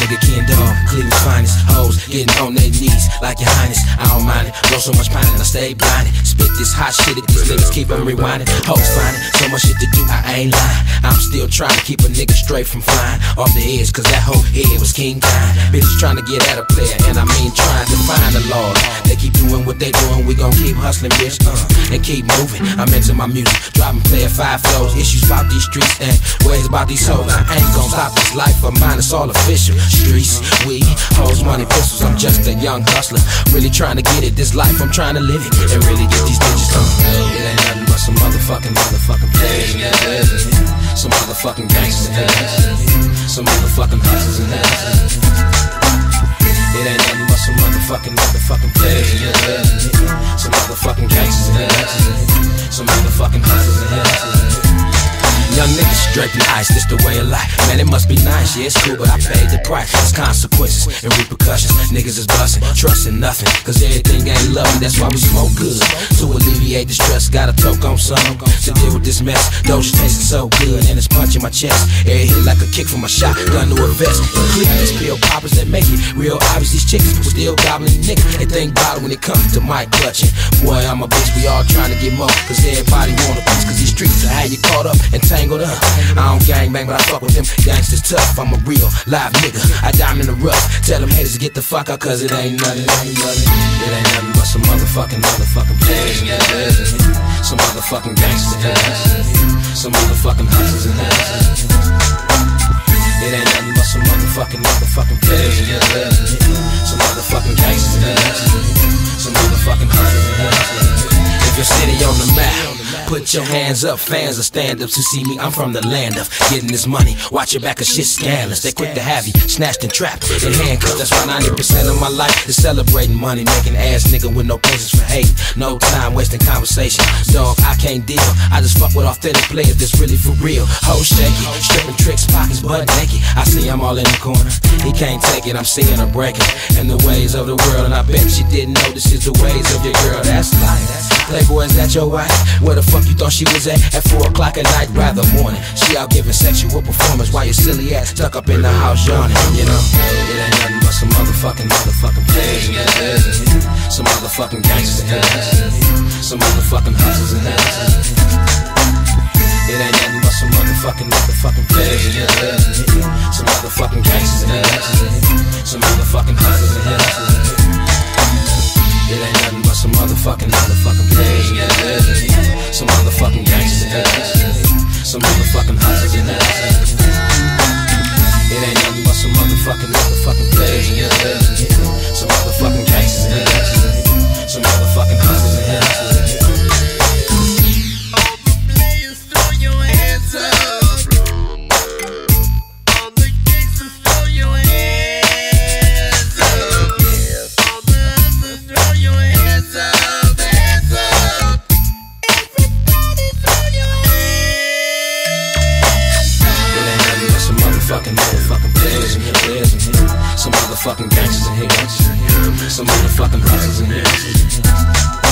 nigga Ken Dog, Cleveland's finest. Hoes getting on their knees like your highness. I don't mind it. Blow so much pine and I stay blinded. Spit this hot shit at these niggas, keep them rewinding. Hoes finding so much shit to do, I ain't lying. I'm still trying to keep a nigga straight from flying off the edge, cause that whole head was king kind. Bitches trying to get at a player, and I mean trying to find the law. They keep doing what they doing, we gon' keep hustling, bitch, uh, and keep moving. I'm into my music, driving player five flows, issues about these streets, and ways about these hoes. I ain't gon' stop this life of mine, it's all official. Streets, we, hoes, money, pistols, I'm just a young hustler. Really trying to get it, this life I'm trying to live it, and really get these bitches on. It ain't nothing but some motherfucking, motherfucking players. Some motherfucking gangsters and gangsters. Some motherfucking hustlers and hustlers. It ain't nothing but some motherfucking, motherfucking players. Some motherfucking gangsters and gangsters. Some motherfucking hustlers and hustlers. Young niggas draping ice, this the way of life. Man, it must be nice, yeah, it's cool, but I paid the price. There's consequences and repercussions. Niggas is busting, trusting nothing, cause everything ain't loving. That's why we smoke good. To alleviate the stress, gotta toke on some. To deal with this mess, Doja tasting so good, and it's punching my chest. Every hit like a kick from a shot, gun to a vest. And click these pill poppers that make it real obvious. These chickens were still gobbling niggas. They think it when it comes to mic clutching. Boy, I'm a bitch, we all trying to get more, cause everybody want a piece, cause these streets are how you caught up and tangled up. I don't gang bang, but I fuck with them gangsters tough. I'm a real live nigga. I diamond in the rough. Tell them haters to get the fuck out, cause it ain't nothing, ain't nothing. It ain't nothing but some motherfucking, motherfucking players and players. Some motherfucking gangsters gangsters. Some motherfucking hustlers and hustlers. It ain't nothing but some motherfucking, motherfucking players and players. Your hands up. Fans of stand ups who see me, I'm from the land of getting this money. Watch your back, cause shit scandalous. They quick to have you snatched and trapped and handcuffs. That's why 90% of my life is celebrating money, making ass nigga with no patience for hate. No time wasting conversation. Dog, I can't deal. I just fuck with authentic players that's really for real. Hoes shaky, stripping tricks, pockets butt naked. I see I'm all in the corner. He can't take it, I'm seeing her breaking. And the ways of the world, and I bet she didn't know this is the ways of your girl. That's life. Playboy, is that your wife? Where the fuck you thought she was at? At 4 o'clock at night, rather morning. She out giving sexual performance while your silly ass stuck up in the house yawning. You know, it ain't nothing but some motherfucking, motherfucking and players. Some motherfucking gangsters gangsters. Some motherfucking hustlers hustlers. It ain't nothing but some motherfucking, motherfucking and players. Some motherfucking gangsters and motherfucking, motherfucking players and players and Some motherfucking gangsters and gangsters. Some motherfucking hustlers in hustlers.